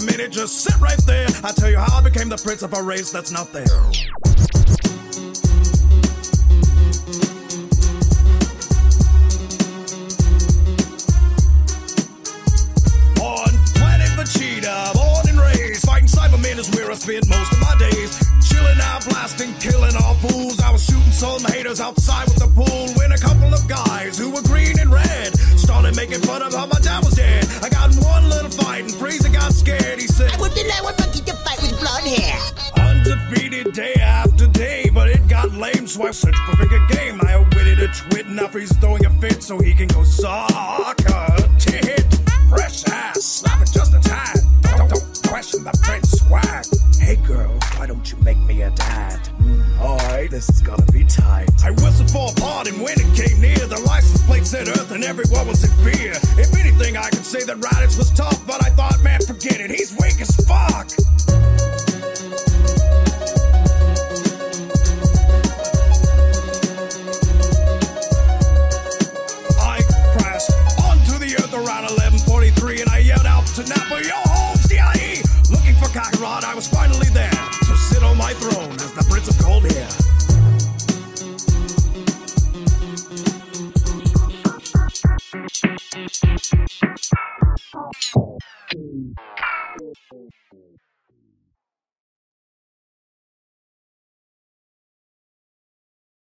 minute, just sit right there. I tell you how I became the prince of a race that's not there. On planet Vegeta, born and raised, fighting Saibamen is where I spent most of my days. Chilling out, blasting, killing all fools. I was shooting some haters outside with the pool when a couple of guys who were green and red started making fun of how my dad was dead. I got in one little fight and scared. He I would monkey to fight with blonde hair. Undefeated day after day, but it got lame, so I searched for bigger game. I outwitted a twit, now he's throwing a fit so he can go a tit. Fresh ass, slap it just a tad. Don't, don't question the prince swag. Hey girl, why don't you make me a dad? Mm, Alright, this is gonna be tight said earth and everyone was in fear. If anything, I could say that Raditz was tough, but I thought, man, forget it, he's weak as fuck. I crashed onto the earth around 11:43, and I yelled out to Nappa, "Yo, home, CIE!" Looking for Kakarot, I was finally there. to sit on my throne as the Prince of Gold Hair.